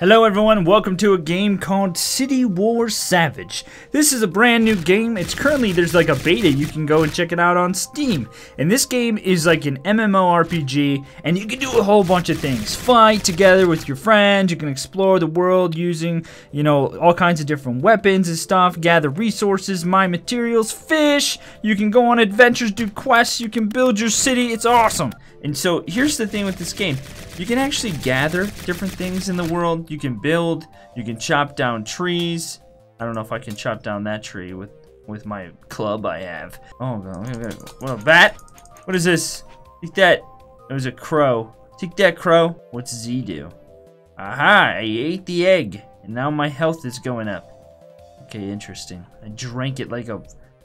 Hello everyone, welcome to a game called CityWars Savage. This is a brand new game. It's currently, there's like a beta, you can go and check it out on Steam. And this game is like an MMORPG, and you can do a whole bunch of things. Fight together with your friends, you can explore the world using, you know, all kinds of different weapons and stuff, gather resources, mine materials, fish, you can go on adventures, do quests, you can build your city, it's awesome. And so here's the thing with this game. You can actually gather different things in the world. You can build, you can chop down trees. I don't know if I can chop down that tree with with my club I have. Oh, what a bat? What is this? Take that. It was a crow. Take that, crow. What's Z do? Aha, I ate the egg. And now my health is going up. Okay, interesting. I drank it like a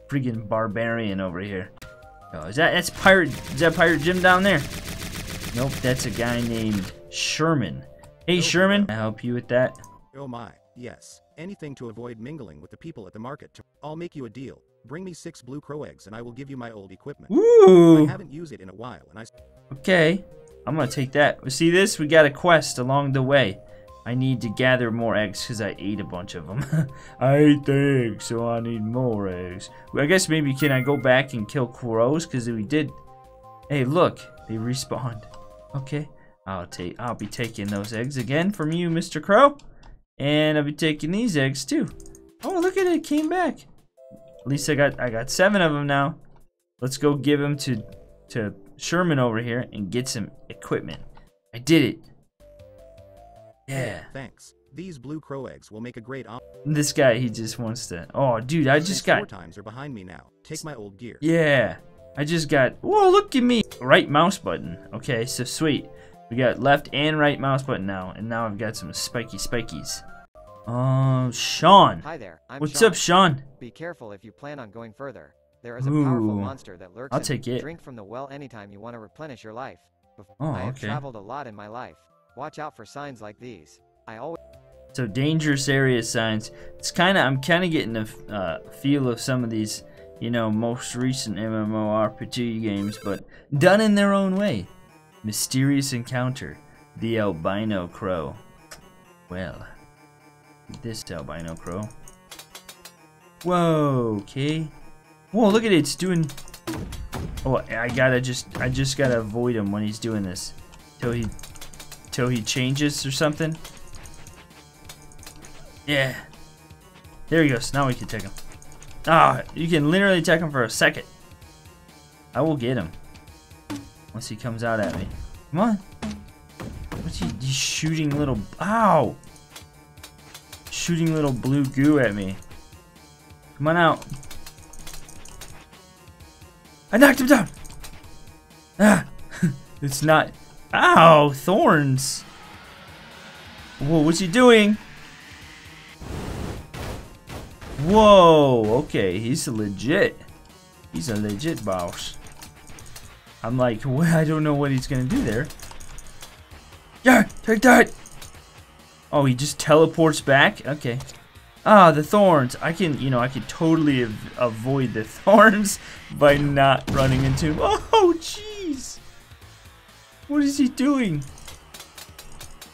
freaking barbarian over here. Oh, is that that's pirate? Is that pirate Jim down there? Nope, that's a guy named Sherman. Hey, oh. Sherman, I help you with that. Oh my, yes. Anything to avoid mingling with the people at the market. I'll make you a deal. Bring me six blue crow eggs and I will give you my old equipment. Ooh. I haven't used it in a while and I... Okay, I'm gonna take that. See this? We got a quest along the way. I need to gather more eggs because I ate a bunch of them. I ate the eggs, so I need more eggs. I guess maybe can I go back and kill crows? Because we did... Hey, look. They respawned. Okay. I'll take. I'll be taking those eggs again from you, Mr. Crow. And I'll be taking these eggs too. Oh, look at it. it came back. At least I got I got seven of them now. Let's go give them to to Sherman over here and get some equipment. I did it. Yeah. Thanks. These blue crow eggs will make a great op This guy, he just wants to. Oh, dude, I just got. Four times are behind me now. Take my old gear. Yeah. I just got. Whoa, look at me. Right mouse button. Okay, so sweet. We got left and right mouse button now, and now I've got some spiky spikies. Um, uh, Sean. Hi there. I'm What's Sean. up, Sean? Be careful if you plan on going further. There is a Ooh. powerful monster that lurks. I'll take it. Drink from the well anytime you want to replenish your life. Bef- Oh, I have traveled a lot in my life. Watch out for signs like these. I always So dangerous area signs. It's kind of I'm kind of getting a uh, feel of some of these, you know, most recent MMORPG games, but done in their own way. Mysterious encounter, the albino crow. Well, this albino crow. Whoa, okay. Whoa, look at it. It's doing. Oh, I gotta just I just gotta avoid him when he's doing this, till he till he changes or something. Yeah. There he goes. Now we can take him. Ah, you can literally take him for a second. I will get him. Once he comes out at me. Come on. What's he? He's shooting little. Ow! Shooting little blue goo at me. Come on out. I knocked him down. Ah! it's not. Ow! Thorns. Whoa, what's he doing? Whoa, okay, he's legit. He's a legit boss. I'm like, what? I don't know what he's gonna do there. Yeah, take that! Oh, he just teleports back? Okay. Ah, the thorns. I can, you know, I can totally av avoid the thorns by not running into. Oh, jeez! What is he doing?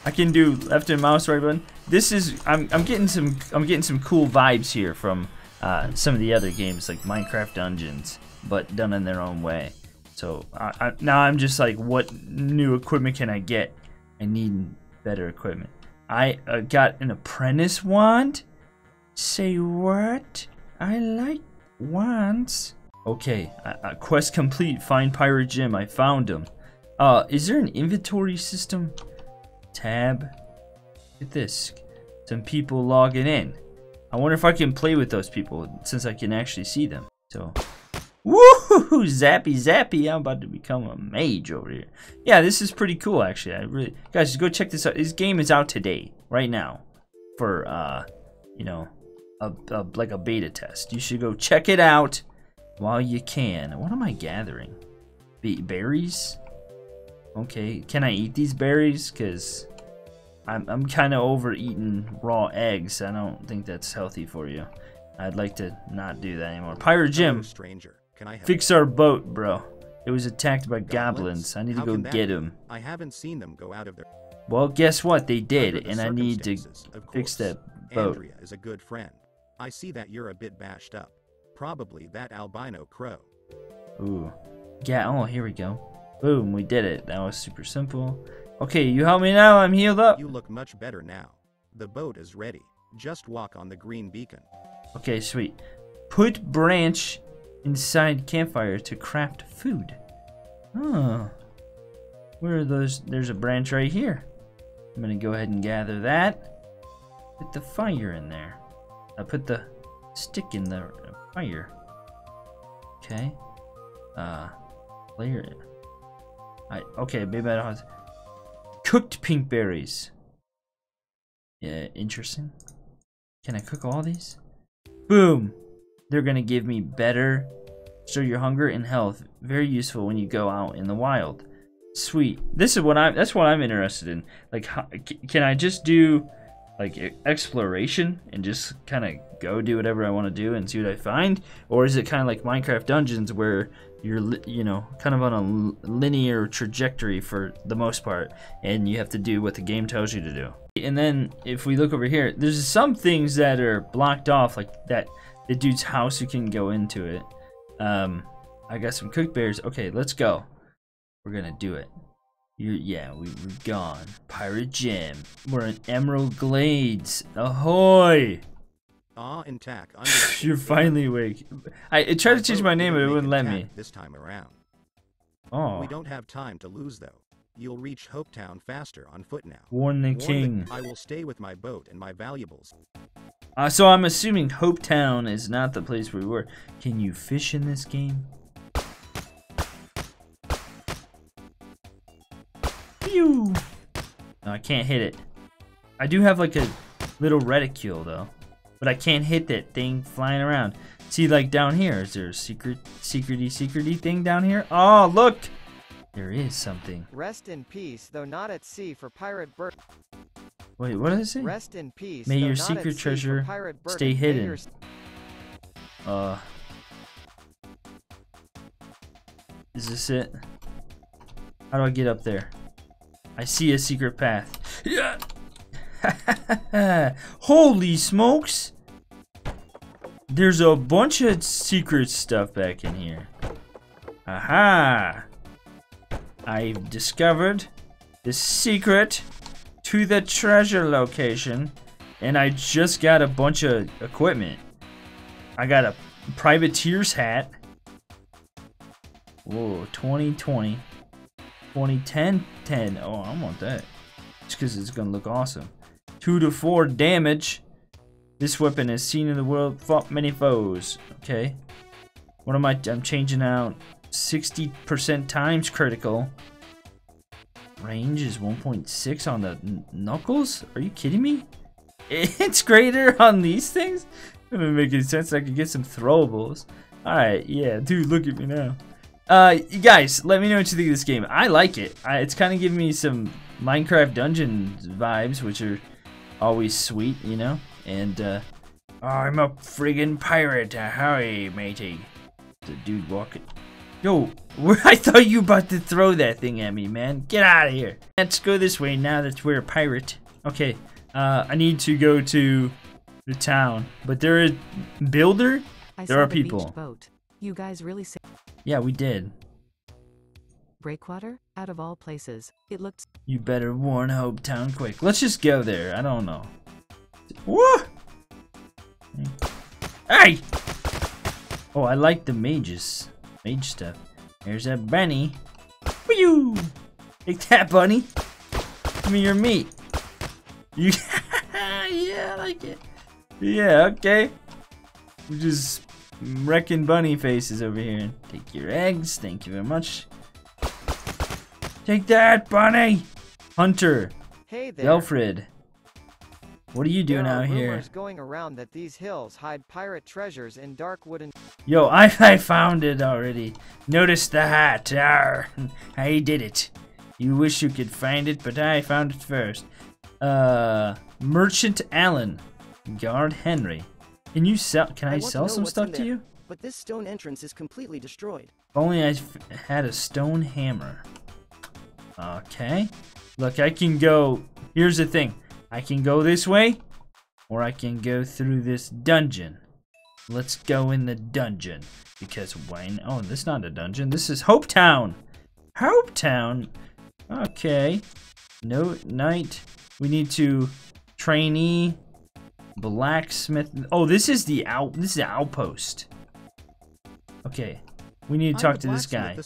I can do left and mouse right button. This is I'm I'm getting some I'm getting some cool vibes here from uh, some of the other games like Minecraft Dungeons, but done in their own way. So I, I, now I'm just like, what new equipment can I get? I need better equipment. I uh, got an apprentice wand. Say what? I like wands. Okay, uh, quest complete. Find Pirate Jim. I found him. Uh, is there an inventory system? Tab. Look at this. Some people logging in. I wonder if I can play with those people since I can actually see them. So, woohoo! Zappy zappy! I'm about to become a mage over here. Yeah, this is pretty cool actually. I really, guys, go check this out. This game is out today, right now, for uh, you know, a, a like a beta test. You should go check it out while you can. What am I gathering? Be berries? Okay, can I eat these berries? Cause I'm I'm kind of over eating raw eggs. I don't think that's healthy for you. I'd like to not do that anymore. Pirate Jim, stranger. Can I fix our boat, bro. It was attacked by Goblins? goblins. I need to How go get him. I haven't seen them go out of their. Well, guess what? They did, the and I need to fix that boat. Andrea is a good friend. I see that you're a bit bashed up. Probably that albino crow. Ooh. Yeah, oh, here we go. Boom, we did it. That was super simple. Okay, you help me now. I'm healed up. You look much better now. The boat is ready. Just walk on the green beacon. Okay, sweet. Put branch inside campfire to craft food. Oh. Where are those? There's a branch right here. I'm gonna go ahead and gather that. Put the fire in there. I put the stick in the fire. Okay. Uh, layer. I okay. Maybe I don't have cooked pink berries. Yeah, interesting. Can I cook all these? Boom! They're gonna give me better. Show your hunger and health. Very useful when you go out in the wild. Sweet. This is what I'm. That's what I'm interested in. Like, how, can I just do like exploration and just kind of go do whatever I want to do and see what I find, or is it kind of like Minecraft Dungeons where you're you know kind of on a linear trajectory for the most part, and you have to do what the game tells you to do. And then if we look over here, there's some things that are blocked off, like that the dude's house. You can go into it. Um, I got some cooked bears. Okay, let's go. We're gonna do it. You're, yeah, we, we've gone. Pirate Jim. We're in Emerald Glades. Ahoy! Ah, Entak under the You're finally awake. I, I tried to change my name, but it wouldn't let me. This time around. Oh, We don't have time to lose though. You'll reach Hopetown faster on foot now. warn the Warn the- king. I will stay with my boat and my valuables. Uh, so I'm assuming Hopetown is not the place we were. Can you fish in this game? I can't hit it. I do have like a little reticule though, but I can't hit that thing flying around. See, like down here, is there a secret, secrety, secrety thing down here? Oh, look! There is something. Rest in peace, though not at sea for pirate bird. Wait, what does it say? Rest in peace. May your secret treasure stay hidden. your- Uh. Is this it? How do I get up there? I see a secret path. Yeah. Holy smokes! There's a bunch of secret stuff back in here. Aha! I've discovered the secret to the treasure location, and I just got a bunch of equipment. I got a privateer's hat. Whoa, 2020. 2010 10. Oh, I want that. Just because it's going to look awesome. 2 to 4 damage. This weapon is seen in the world, fought many foes. Okay. What am I? I'm changing out 60% times critical. Range is 1.6 on the knuckles? Are you kidding me? It's greater on these things? That doesn't make any sense. I could get some throwables. Alright, yeah, dude, look at me now. Uh, you guys, let me know what you think of this game. I like it. I, it's kind of giving me some Minecraft dungeon vibes, which are always sweet, you know? And, uh, I'm a friggin' pirate. Ahoy, matey. The dude walking. Yo, I thought you about to throw that thing at me, man. Get out of here. Let's go this way now that we're a pirate. Okay, uh, I need to go to the town. But there is builder. I There are the people. boat. You guys really say Yeah, we did. breakwater? Out of all places, it looked You better warn Hope Town quick. Let's just go there. I don't know. Woo! Hey! Oh, I like the mages. Mage stuff. There's a bunny. Whew! Take that, bunny. Give me your meat. You. yeah, I like it. Yeah, okay. We're just wrecking bunny faces over here. Take your eggs. Thank you very much. Take that, bunny. Hunter. Hey there. Alfred. What are you there doing are out here? rumors going around that these hills hide pirate treasures in dark wooden. Yo, I, I found it already. Notice the hat. Arr, I did it. You wish you could find it, but I found it first. Uh, Merchant Allen, Guard Henry. Can you sell? Can I, I sell some stuff to you? But this stone entrance is completely destroyed. If only I f- had a stone hammer. Okay. Look, I can go... Here's the thing. I can go this way, or I can go through this dungeon. Let's go in the dungeon. Because why... Oh, this is not a dungeon. This is Hope Town. Hope Town? Okay. No, night. We need to... Trainee... Blacksmith... Oh, this is the out... This is the outpost. Okay. We need to talk to this guy.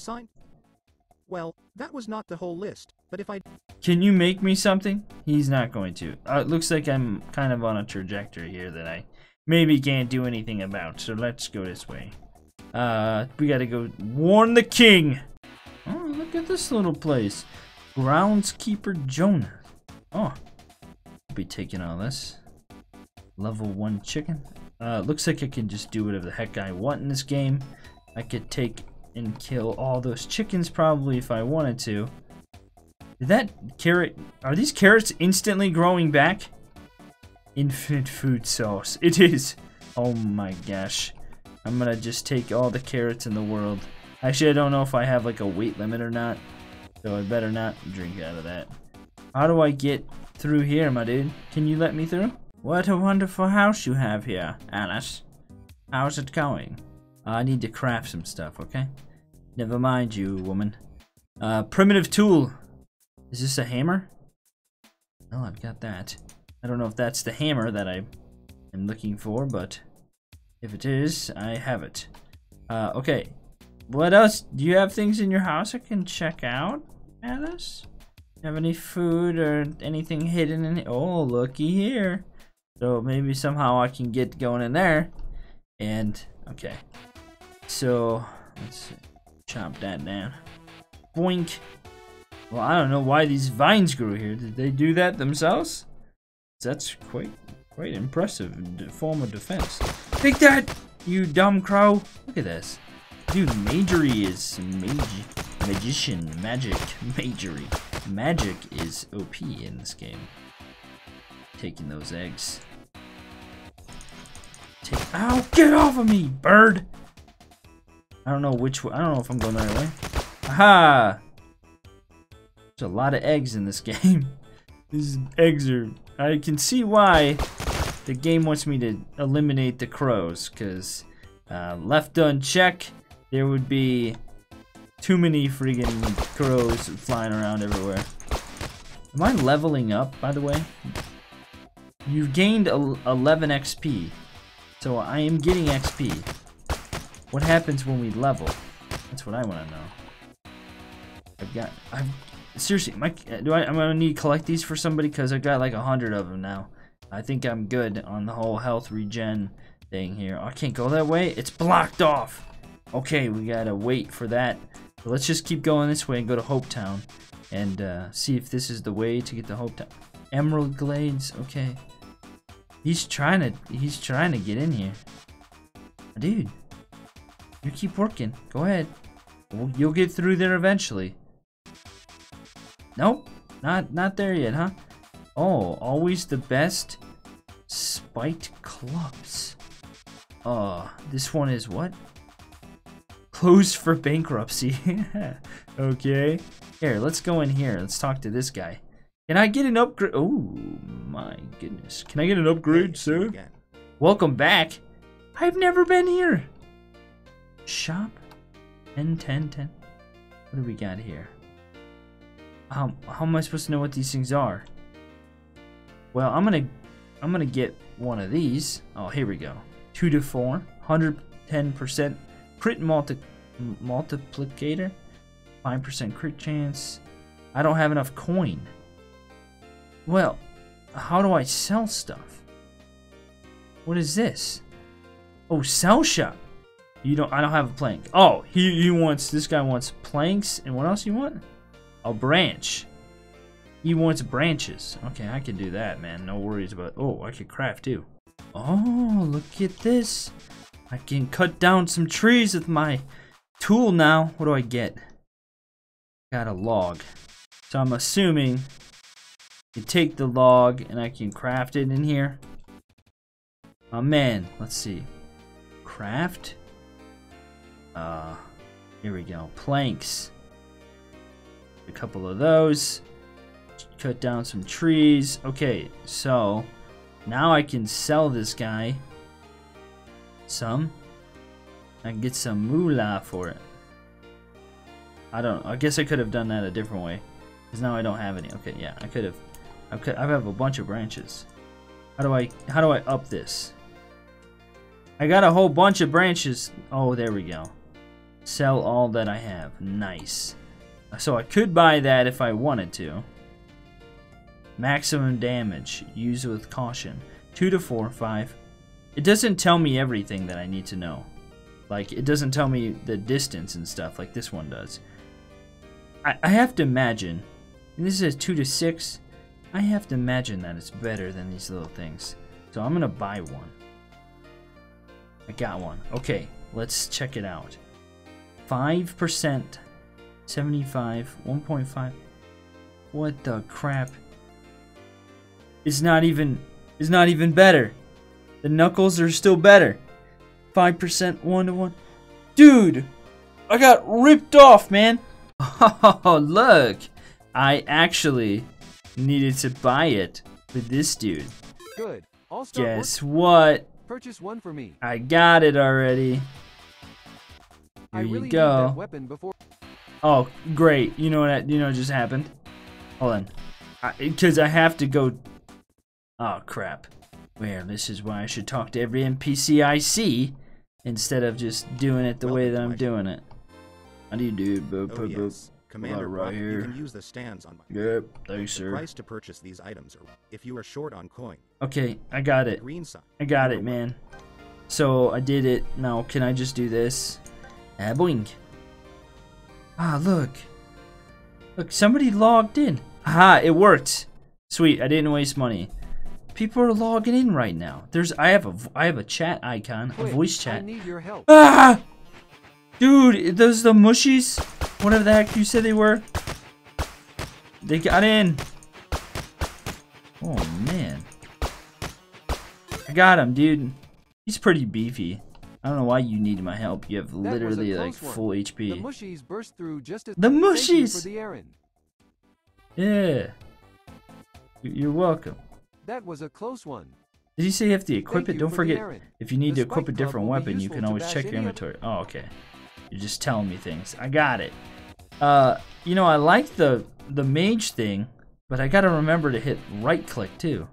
Well, that was not the whole list, but if I Can you make me something? He's not going to. Uh, it looks like I'm kind of on a trajectory here that I maybe can't do anything about. So let's go this way. Uh, we gotta go warn the king. Oh, look at this little place. Groundskeeper Jonah. Oh, I'll be taking all this. Level one chicken. Uh, looks like I can just do whatever the heck I want in this game. I could take and kill all those chickens probably if I wanted to. Did that carrot... Are these carrots instantly growing back? Infinite food source. It is. Oh my gosh. I'm gonna just take all the carrots in the world. Actually, I don't know if I have like a weight limit or not. So I better not drink out of that. How do I get through here, my dude? Can you let me through? What a wonderful house you have here, Alice. How's it going? I need to craft some stuff, okay? Never mind you, woman. Uh, primitive tool. Is this a hammer? Oh, I've got that. I don't know if that's the hammer that I am looking for, but if it is, I have it. Uh, okay. What else? Do you have things in your house I can check out, Alice? Have any food or anything hidden in it? Oh, looky here. So maybe somehow I can get going in there. And, okay. So, let's chop that down. Boink. Well, I don't know why these vines grew here. Did they do that themselves? That's quite quite impressive form of defense. Take that, you dumb crow! Look at this. Dude, Majory is magi magician, magic, Majory. Magic is OP in this game. Taking those eggs. Take- Ow, get off of me, bird! I don't know which way, I don't know if I'm going right way. Aha! There's a lot of eggs in this game. These eggs are. I can see why the game wants me to eliminate the crows, because uh, left unchecked, there would be too many friggin' crows flying around everywhere. Am I leveling up, by the way? You've gained 11 XP, so I am getting XP. What happens when we level? That's what I want to know. I've got. I've seriously. My, do I? I'm gonna need to collect these for somebody because I've got like a hundred of them now. I think I'm good on the whole health regen thing here. I can't go that way. It's blocked off. Okay, we gotta wait for that. So let's just keep going this way and go to Hope Town and uh, see if this is the way to get to Hope Town. Emerald Glades. Okay. He's trying to. He's trying to get in here. Dude, you keep working. Go ahead. You'll get through there eventually. Nope, not not there yet, huh? Oh, always the best. Spiked clubs. Uh, this one is what? Closed for bankruptcy. okay. Here, let's go in here. Let's talk to this guy. Can I get an upgrade? Oh my goodness. Can I get an upgrade, sir? again. Welcome back. I've never been here. Shop 10 10 10. What do we got here? How how am I supposed to know what these things are? Well, I'm gonna I'm gonna get one of these. Oh, here we go. Two to four, 110% crit multi multiplicator, five percent crit chance. I don't have enough coin. Well, how do I sell stuff? What is this? Oh, sell shop. You don't. I don't have a plank. Oh, he he wants. This guy wants planks, and what else you want? A branch. He wants branches. Okay, I can do that, man. No worries about. Oh, I can craft too. Oh, look at this. I can cut down some trees with my tool now. What do I get? Got a log. So I'm assuming take the log and I can craft it in here. Oh man, let's see. Craft. Uh, here we go. Planks. A couple of those. Cut down some trees. Okay, so now I can sell this guy some. I can get some moolah for it. I don't. I guess I could have done that a different way, because now I don't have any. Okay, yeah, I could have. Could. I have a bunch of branches. How do I? How do I up this? I got a whole bunch of branches. Oh, there we go. Sell all that I have. Nice. So I could buy that if I wanted to. Maximum damage. Use with caution. 2 to 4, 5. It doesn't tell me everything that I need to know. Like, it doesn't tell me the distance and stuff like this one does. I, I have to imagine, and this is 2 to 6, I have to imagine that it's better than these little things. So I'm to buy one. I got one. Okay, let's check it out. 5%, 75, 1.5. What the crap? It's not even, it's not even better. The knuckles are still better. 5% 1 to 1. Dude! I got ripped off, man! Oh, look! I actually needed to buy it with this dude. Good. I'll start work- Guess what? Purchase one for me. I got it already. I Here really you need go. that weapon before. Oh, great. You know what you know what just happened? Hold on. Because I, have to go... Oh, crap. Well, this is why I should talk to every NPC I see instead of just doing it the way that I'm doing it. How do you do it? Boop, Oh boop, boop. Yes, Commander right Brock, here. you can use the stands on my. Yep, thanks, The sir. price to purchase these items are if you are short on coin. Okay, I got it. green side. I got it, man. So I did it. Now can I just do this? Ah, boing. Ah, look. Look, somebody logged in. Aha, it worked. Sweet, I didn't waste money. People are logging in right now. There's, I have a I have a chat icon, a Quick, voice I chat. need your help. Ah, dude, those the mushies, whatever the heck you said they were. They got in. Oh man. I got him, dude. He's pretty beefy. I don't know why you need my help. You have a literally like one. full The HP. mushies burst through just as The mushies! for the errand. Yeah. You're welcome. That was a close one. Did he say you have to equip Thank it? Don't for forget, if you need The to equip a different weapon, you can always check your inventory. Oh, okay. You're just telling me things. I got it. Uh, you know, I like the the mage thing, but I gotta remember to hit right click too.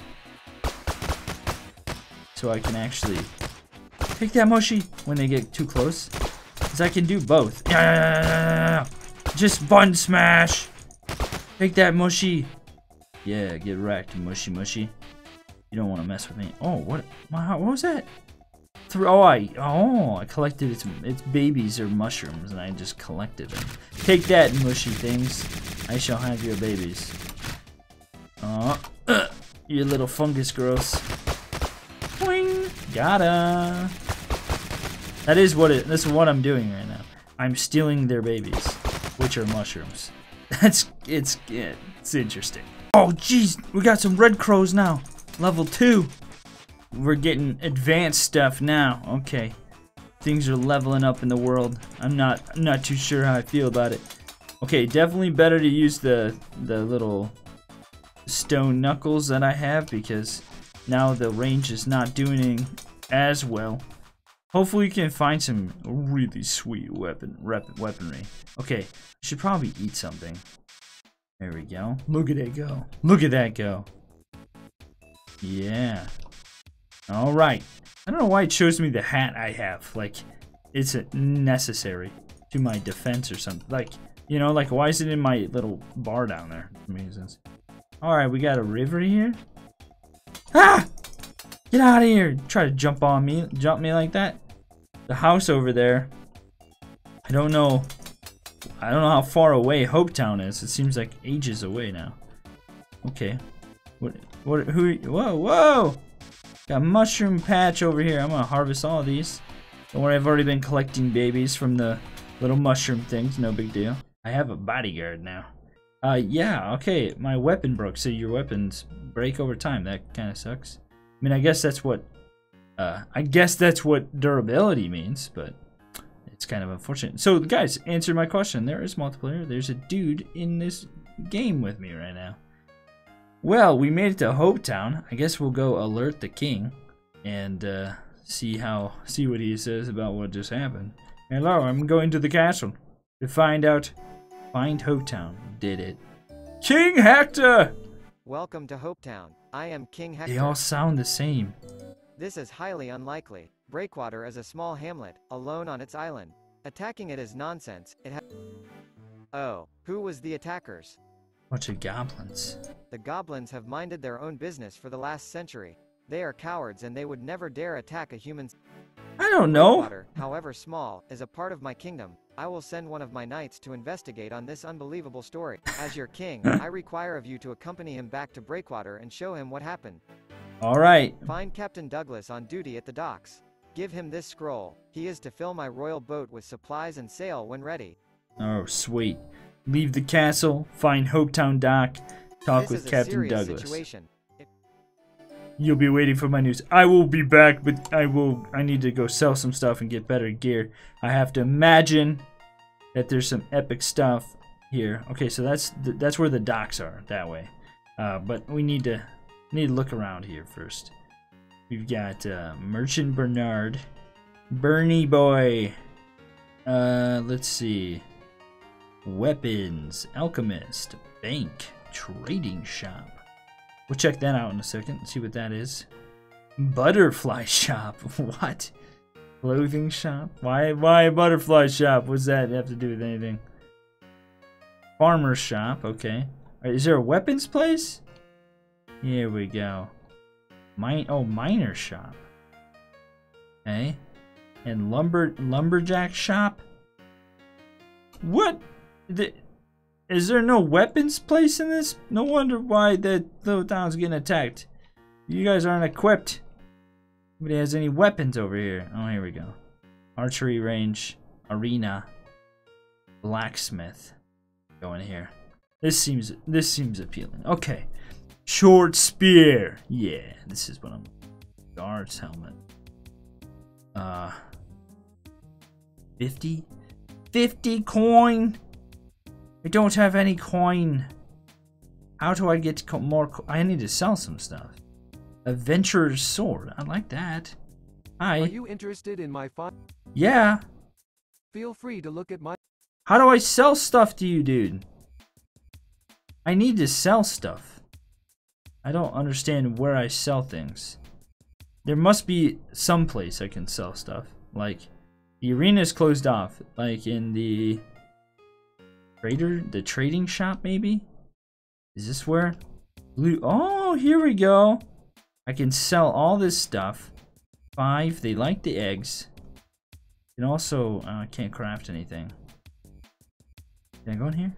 So I can actually take that mushy when they get too close. Cause I can do both. Yeah. Just button smash. Take that mushy. Yeah, get wrecked, mushy mushy. You don't want to mess with me. Oh, what? Wow, what was that? Through, oh, I oh I collected its its babies or mushrooms, and I just collected them. Take that, mushy things. I shall have your babies. Oh, uh, you little fungus gross. Boing, gotta. That is what it. That's what I'm doing right now. I'm stealing their babies, which are mushrooms. That's it's it's interesting. Oh, jeez, we got some red crows now. Level two. We're getting advanced stuff now. Okay, things are leveling up in the world. I'm not I'm not too sure how I feel about it. Okay, definitely better to use the the little stone knuckles that I have because now the range is not doing as well. Hopefully, we can find some really sweet weapon rep, weaponry. Okay, I should probably eat something. There we go. Look at it go. Look at that go. Yeah. All right. I don't know why it shows me the hat I have. Like, it's necessary to my defense or something. Like, you know, like why is it in my little bar down there? All right, we got a river here. Ah! Get out of here! Try to jump on me, jump me like that. The house over there. I don't know. I don't know how far away Hopetown is. It seems like ages away now. Okay. What? What? Who? Whoa! Whoa! Got mushroom patch over here. I'm gonna harvest all these. Don't worry, I've already been collecting babies from the little mushroom things. No big deal. I have a bodyguard now. Uh, yeah. Okay, my weapon broke. So your weapons break over time. That kind of sucks. I mean, I guess that's what. Uh, I guess that's what durability means, but It's kind of unfortunate. So, guys, answer my question. There is multiplayer. There's a dude in this game with me right now. Well, we made it to Hope Town. I guess we'll go alert the king and uh, see how see what he says about what just happened. Hello, I'm going to the castle to find out. Find Hope Town. Did it. King Hector! Welcome to Hopetown. I am King Hector. They all sound the same. This is highly unlikely. Breakwater is a small hamlet, alone on its island. Attacking it is nonsense. It ha- Oh, who was the attackers? Bunch of goblins. The goblins have minded their own business for the last century. They are cowards and they would never dare attack a human. I don't know. Breakwater, however small, is a part of my kingdom. I will send one of my knights to investigate on this unbelievable story. As your king, I require of you to accompany him back to Breakwater and show him what happened. All right. Find Captain Douglas on duty at the docks. Give him this scroll. He is to fill my royal boat with supplies and sail when ready. Oh, sweet. Leave the castle, find Hopetown Dock, talk this with Captain Douglas. situation. You'll be waiting for my news. I will be back, but I will. I need to go sell some stuff and get better gear. I have to imagine that there's some epic stuff here. Okay, so that's th that's where the docks are that way. Uh, but we need to need to look around here first. We've got uh, Merchant Bernard, Bernie Boy. Uh, let's see. Weapons, Alchemist, Bank, Trading Shop. We'll check that out in a second and see what that is. Butterfly shop. What? Clothing shop? Why why a butterfly shop? What's that have to do with anything? Farmer shop, okay. Uh, Is there a weapons place? Here we go. Mine oh miner shop. Okay. And lumber lumberjack shop? What? The, is there no weapons place in this? No wonder why the little town's getting attacked. You guys aren't equipped. Nobody has any weapons over here. Oh, here we go. Archery range, arena, blacksmith. Go in here. This seems this seems appealing. Okay. Short spear. Yeah, this is what I'm. Guard's helmet. Uh. 50? 50 coin? I don't have any coin. How do I get more? Co I need to sell some stuff. Adventurer's sword. I like that. Hi. Are you interested in my fine? Yeah. Feel free to look at my. How do I sell stuff to you, dude? I need to sell stuff. I don't understand where I sell things. There must be some place I can sell stuff. Like, the arena is closed off. Like in the trader, the trading shop, maybe. Is this where? Blue. Oh, here we go. I can sell all this stuff. Five. They like the eggs. And also, uh, I can't craft anything. Can I go in here?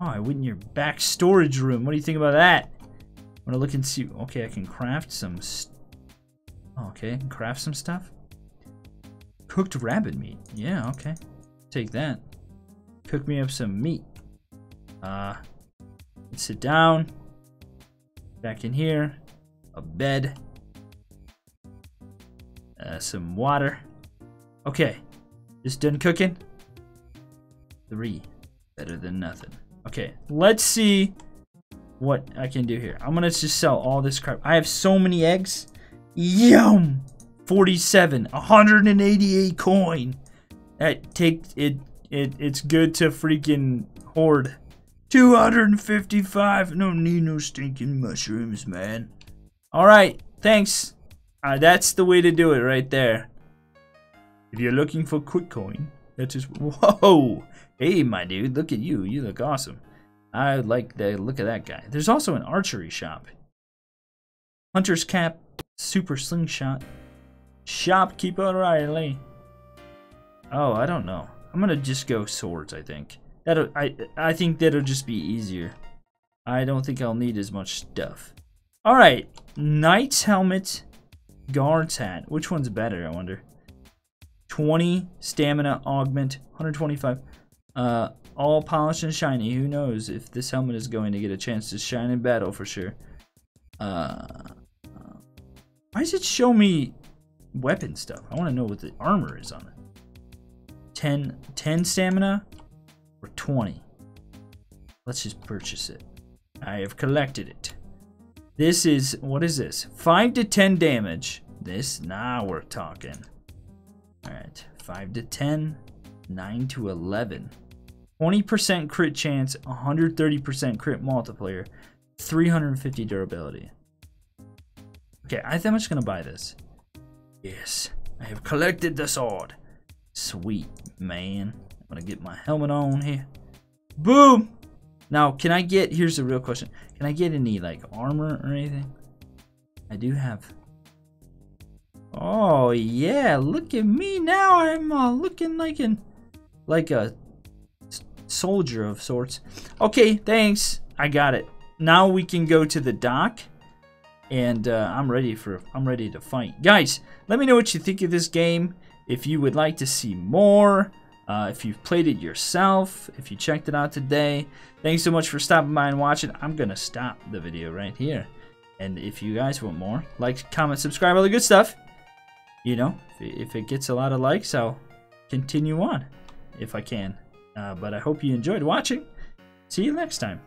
Oh, I went in your back storage room. What do you think about that? I'm gonna look and see. Okay, I can craft some. Oh, okay, craft some stuff. Cooked rabbit meat. Yeah, okay. Take that. Cook me up some meat. Uh, sit down. Back in here. A bed. Uh, some water. Okay. Just done cooking? Three. Better than nothing. Okay, let's see what I can do here. I'm gonna just sell all this crap. I have so many eggs. Yum! 47, 188 coin. That take it. It it's good to freaking hoard. 255. No need no stinking mushrooms, man. All right, thanks. Uh, that's the way to do it right there. If you're looking for quick coin, that is whoa. Hey, my dude, look at you. You look awesome. I like the look of that guy. There's also an archery shop. Hunter's cap, super slingshot, shopkeeper Riley. Oh, I don't know. I'm gonna just go swords. I think that I I think that'll just be easier. I don't think I'll need as much stuff. All right, knight's helmet, guard's hat. Which one's better? I wonder. 20 stamina augment, 125. Uh, all polished and shiny. Who knows if this helmet is going to get a chance to shine in battle for sure. Uh, why does it show me weapon stuff? I want to know what the armor is on it. 10, 10 stamina or 20. Let's just purchase it. I have collected it. This is, what is this? 5 to 10 damage. This, now we're talking. Alright, 5 to 10, 9 to 11. 20% crit chance, 130% crit multiplier, 350 durability. Okay, I think I'm just gonna buy this. Yes, I have collected the sword. Sweet, man. I'm gonna get my helmet on here. Boom! Now, can I get, here's the real question. Can I get any, like, armor or anything? I do have. Oh, yeah, look at me now. I'm uh, looking like an, like a soldier of sorts. Okay, thanks. I got it. Now we can go to the dock. And uh, I'm ready for, I'm ready to fight. Guys, let me know what you think of this game. If you would like to see more. Uh, if you've played it yourself, if you checked it out today, thanks so much for stopping by and watching. I'm going to stop the video right here. And if you guys want more, like, comment, subscribe, all the good stuff. You know, if it gets a lot of likes, I'll continue on if I can. Uh, but I hope you enjoyed watching. See you next time.